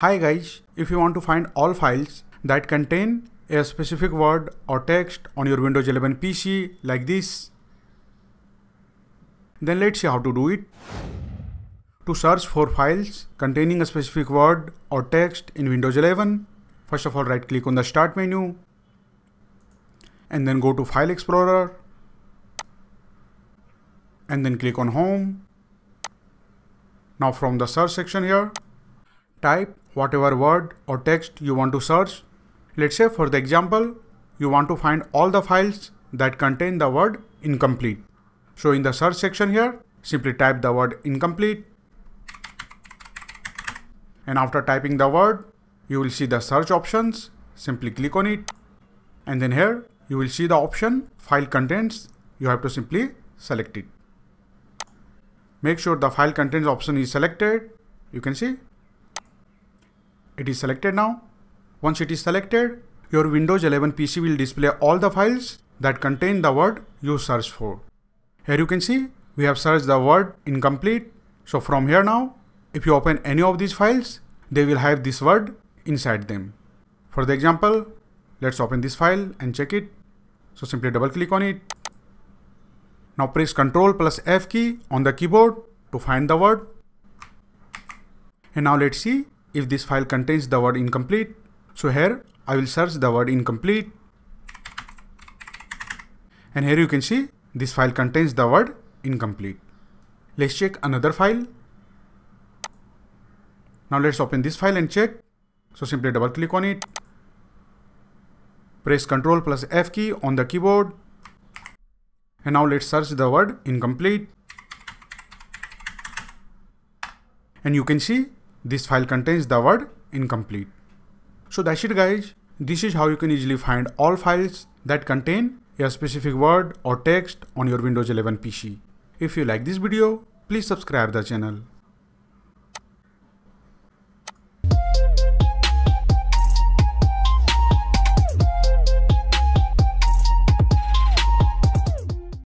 Hi guys, if you want to find all files that contain a specific word or text on your Windows 11 PC like this, then let's see how to do it. To search for files containing a specific word or text in Windows 11, first of all right click on the start menu and then go to File Explorer and then click on Home. Now from the search section here, type whatever word or text you want to search. Let's say for the example, you want to find all the files that contain the word incomplete. So in the search section here, simply type the word incomplete. And after typing the word, you will see the search options. Simply click on it. And then here, you will see the option file contents. You have to simply select it. Make sure the file contents option is selected. You can see it is selected now. Once it is selected, your Windows 11 PC will display all the files that contain the word you search for. Here you can see we have searched the word incomplete. So from here now, if you open any of these files, they will have this word inside them. For the example, let's open this file and check it. So simply double click on it. Now press Ctrl plus F key on the keyboard to find the word. And now let's see if this file contains the word incomplete. So here I will search the word incomplete. And here you can see this file contains the word incomplete. Let's check another file. Now let's open this file and check. So simply double click on it. Press Ctrl plus F key on the keyboard. And now let's search the word incomplete. And you can see this file contains the word incomplete. So that's it guys. This is how you can easily find all files that contain a specific word or text on your Windows 11 PC. If you like this video, please subscribe the channel.